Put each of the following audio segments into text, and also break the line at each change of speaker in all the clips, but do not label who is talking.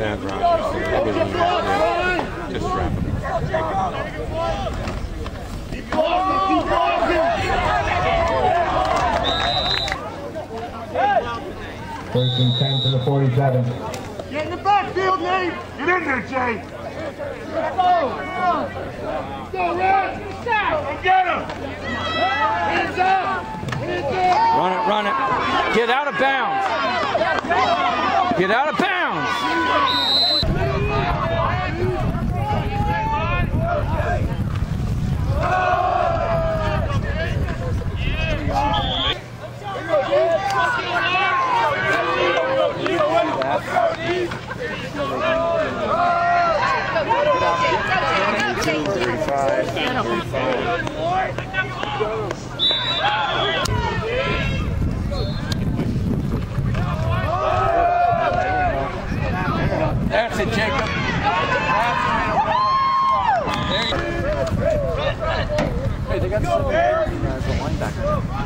that, Roger. So everything right. Just wrap it up.
First and 10 to the 47.
Get in the backfield, Nate! Get in there, Jay! Go! Go, Red! Go get him! Hands up!
Run it, run it. Get out of bounds. Get out of bounds. That's it, Jacob. Hey, they got some linebacker.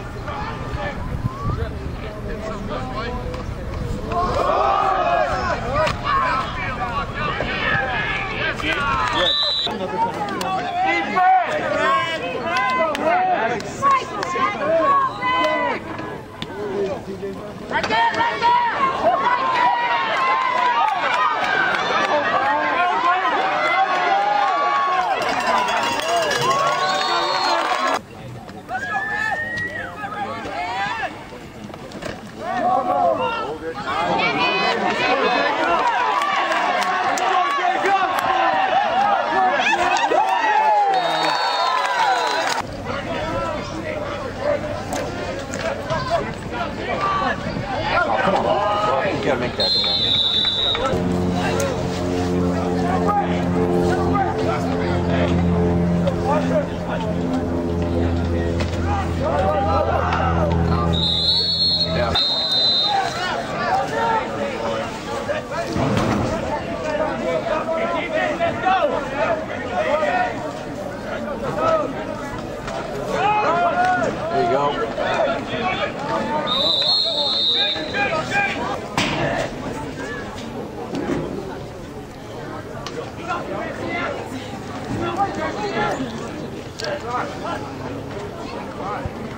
There you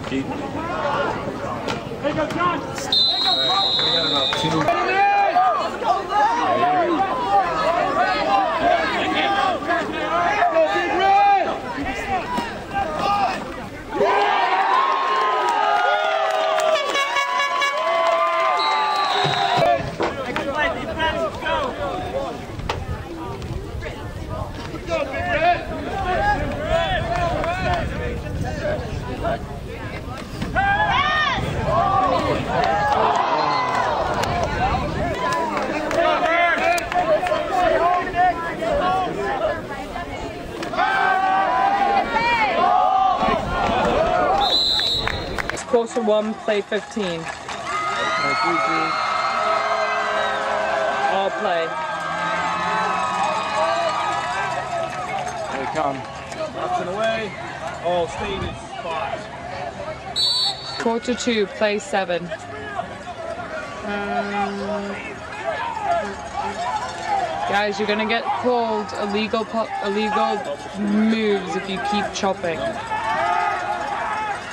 Keep. There goes John. There
goes Paul. Right, we got about two.
Quarter one, play 15. All play.
Here they come.
Watson away. All stay in oh, spot.
Quarter two, play seven. Um, guys, you're gonna get called illegal illegal moves if you keep chopping.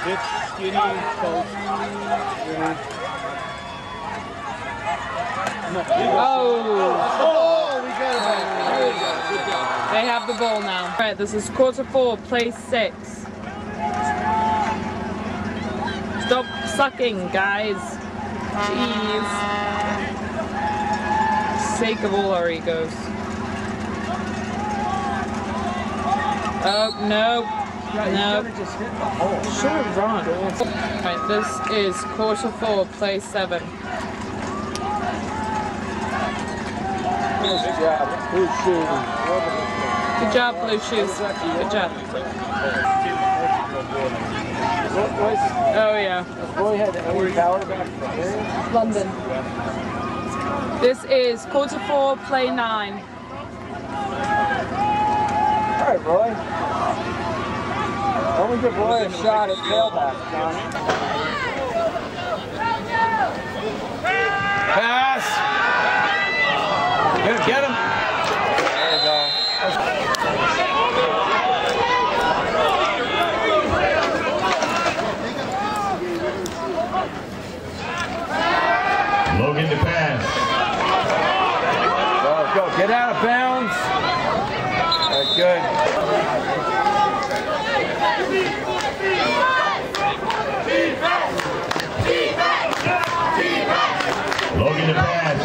Skinny post.
Oh,
Oh, we got it back.
They have the ball now. All right, this is quarter four, play six. Stop sucking, guys. Jeez. Sake of all our egos. Oh, no. No. Should have run. Right, this is quarter four, play seven.
Good job. Good shooting.
Good job, Blue Shoes. Good job. Oh, yeah.
Boy had any power back
London. This is quarter four, play nine.
All right, Roy. Don't we give Roy a shot at tailback, John? Pass. Good, get him. There you go.
Logan to pass.
Go, go. Get out of bounds. All right, good.
Logan to pass.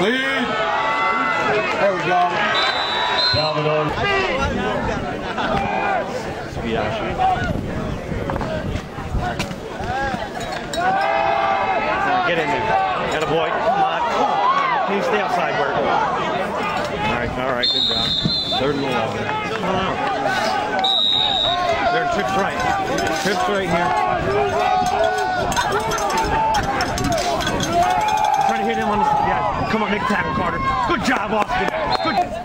Lead. There we go.
Salvador.
Get in there. Got a boy. Come on. On. Can you stay outside, Bert? All right. All right. Good job. Third and 11. Come on. There, trips right. Trips right here. Try to hit him on the. Yeah. Come on, make a tackle, Carter. Good job, Austin. Good.